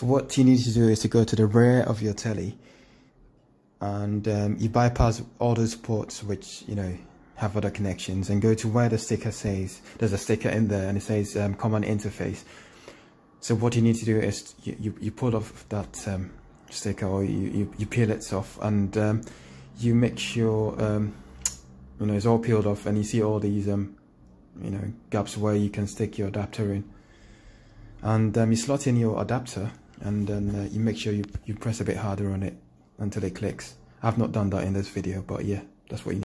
So what you need to do is to go to the rear of your telly and um, you bypass all those ports which, you know, have other connections and go to where the sticker says, there's a sticker in there and it says um, common interface. So what you need to do is you, you, you pull off that um, sticker or you, you, you, peel it off and um, you make sure um, you know it's all peeled off and you see all these um, you know gaps where you can stick your adapter in and um, you slot in your adapter and then uh, you make sure you, you press a bit harder on it until it clicks. I've not done that in this video but yeah that's what you